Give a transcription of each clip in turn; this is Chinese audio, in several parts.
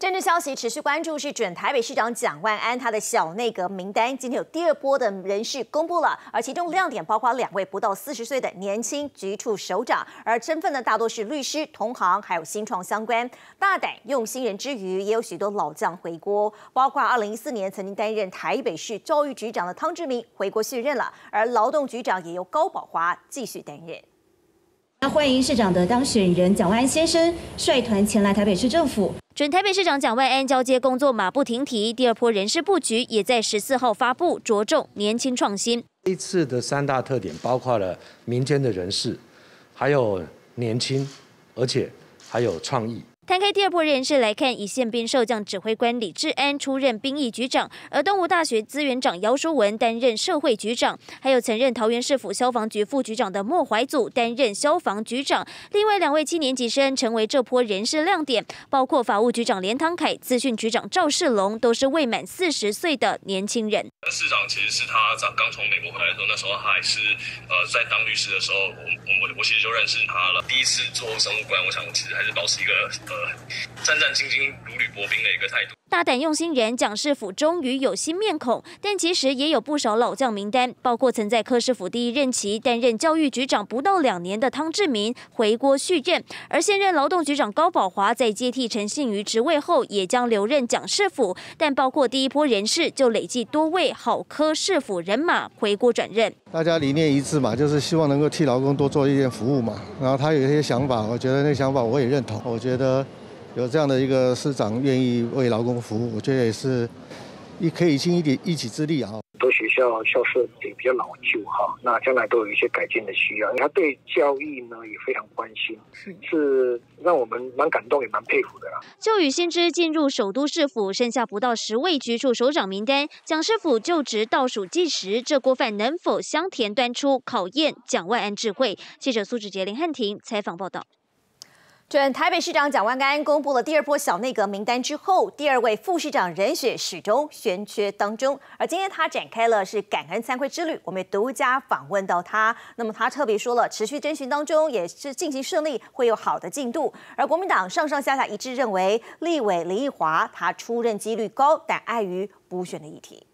政治消息持续关注是准台北市长蒋万安他的小内阁名单，今天有第二波的人事公布了，而其中亮点包括两位不到四十岁的年轻局处首长，而身份呢大多是律师、同行，还有新创相关。大胆用新人之余，也有许多老将回国，包括二零一四年曾经担任台北市教育局长的汤志明回国续任了，而劳动局长也由高宝华继续担任。那欢迎市长的当选人蒋万安先生率团前来台北市政府。准台北市长蒋万安交接工作马不停蹄，第二波人事布局也在十四号发布，着重年轻创新。这次的三大特点包括了民间的人士，还有年轻，而且还有创意。摊开第二波人士来看，以宪兵少将指挥官李志安出任兵役局长，而东吴大学资源长姚淑文担任社会局长，还有曾任桃园市府消防局副局长的莫怀祖担任消防局长。另外两位七年级生成为这波人事亮点，包括法务局长连汤凯、资讯局长赵世龙，都是未满四十岁的年轻人。市长其实是他刚刚从美国回来的时候，那时候还是呃在当律师的时候，我我我其实就认识他了。第一次做生物官，我想我其实还是保持一个呃。战战兢兢、如履薄冰的一个态度。大胆用心人蒋师傅终于有新面孔，但其实也有不少老将名单，包括曾在柯师府第一任期担任教育局长不到两年的汤志明回国续任，而现任劳动局长高宝华在接替陈信瑜职位后，也将留任蒋师傅。但包括第一波人事，就累计多位好科市府人马回国转任。大家理念一致嘛，就是希望能够替劳工多做一点服务嘛。然后他有一些想法，我觉得那想法我也认同。我觉得。有这样的一个市长愿意为劳工服务，我觉得也是一可以尽一点一己之力啊。很多学校校舍也比较老旧哈，那将来都有一些改进的需要。他对教育呢也非常关心，是让我们蛮感动也蛮佩服的啦。就与新知进入首都市府，剩下不到十位局处首长名单，蒋师傅就职倒数计时，这锅饭能否香甜端出，考验蒋万安智慧。记者苏志杰、林汉庭采访报道。准台北市长蒋万安公布了第二波小内阁名单之后，第二位副市长人选始终悬缺当中。而今天他展开了是感恩参会之旅，我们也独家访问到他。那么他特别说了，持续征询当中也是进行顺利，会有好的进度。而国民党上上下下一致认为，立委林奕华他出任几率高，但碍于补选的议题。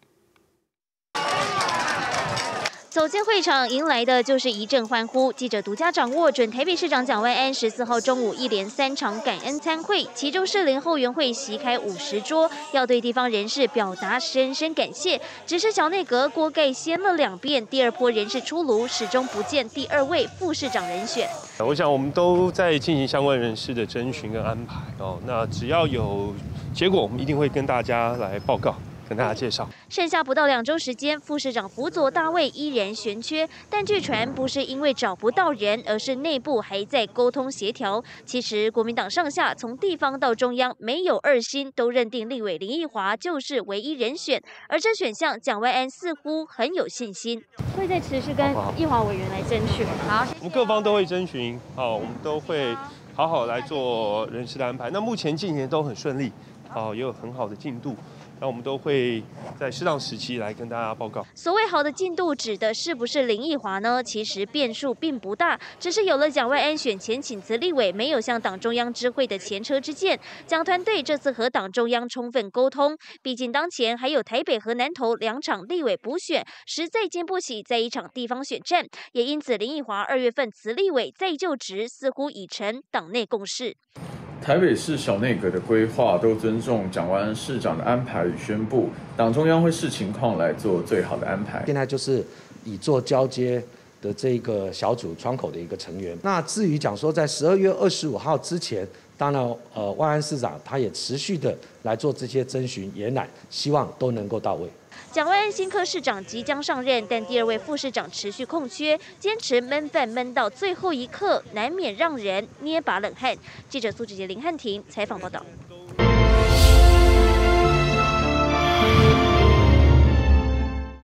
走进会场，迎来的就是一阵欢呼。记者独家掌握，准台北市长蒋万安十四号中午一连三场感恩参会，其中士林后援会席开五十桌，要对地方人士表达深深感谢。只是小内阁锅盖掀了两遍，第二波人士出炉，始终不见第二位副市长人选。我想我们都在进行相关人士的征询跟安排哦，那只要有结果，我们一定会跟大家来报告。跟大家介绍，剩下不到两周时间，副市长辅佐大卫依然悬缺，但据传不是因为找不到人，而是内部还在沟通协调。其实国民党上下从地方到中央没有二心，都认定立委林奕华就是唯一人选，而这选项蒋万安似乎很有信心，会再持续跟奕华委员来争取。好，我们各方都会征询，好，我们都会好好来做人事的安排。那目前进行都很顺利，好，也有很好的进度。那我们都会在适当时期来跟大家报告。所谓好的进度，指的是不是林奕华呢？其实变数并不大，只是有了蒋万安选前请辞立委，没有向党中央知会的前车之鉴。蒋团队这次和党中央充分沟通，毕竟当前还有台北和南投两场立委补选，实在经不起在一场地方选战。也因此，林奕华二月份辞立委再就职，似乎已成党内共识。台北市小内阁的规划都尊重蒋万安市长的安排与宣布，党中央会视情况来做最好的安排。现在就是以做交接的这个小组窗口的一个成员。那至于讲说在十二月二十五号之前，当然呃万安市长他也持续的来做这些征询延揽，希望都能够到位。蒋万安新科市长即将上任，但第二位副市长持续空缺，坚持闷饭闷到最后一刻，难免让人捏把冷汗。记者苏志杰、林汉庭采访报道。